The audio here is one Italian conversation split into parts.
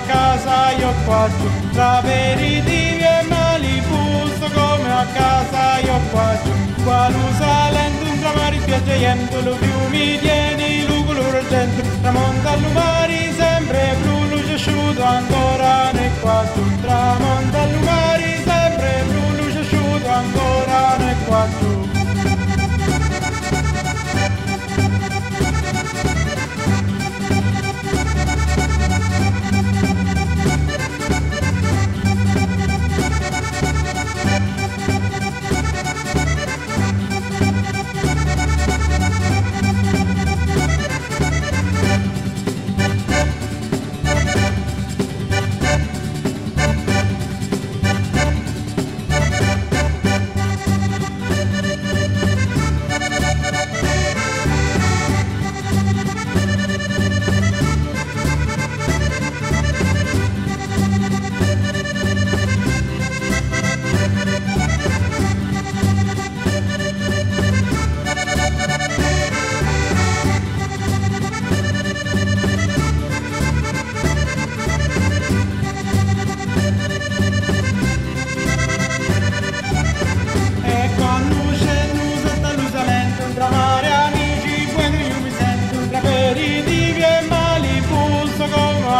a casa io tra aperitivi e Malibu, come a casa io qua giù, qua l'usalento, un tramare piacendo, lo fiumi pieni, lucolo argento, tramonta lumari, sempre blu, luce asciutto ancora ne qua giù, tramonta lumari, sempre blu, luce asciutto ancora ne qua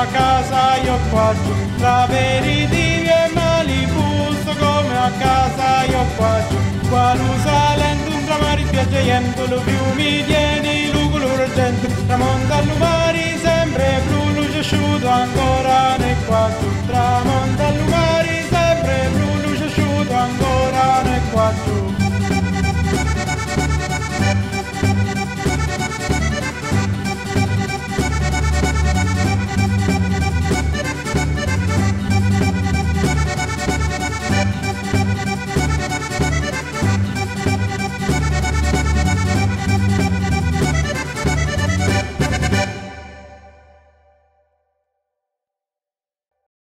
a casa io qua giù, tra aperitivi e Malibu, sto come a casa io qua giù, qua l'usalento, tra mare piacendo, lo fiumi pieni, lucolo argento, tramonta a lumari, sempre blu, luce asciutto ancora ne qua giù,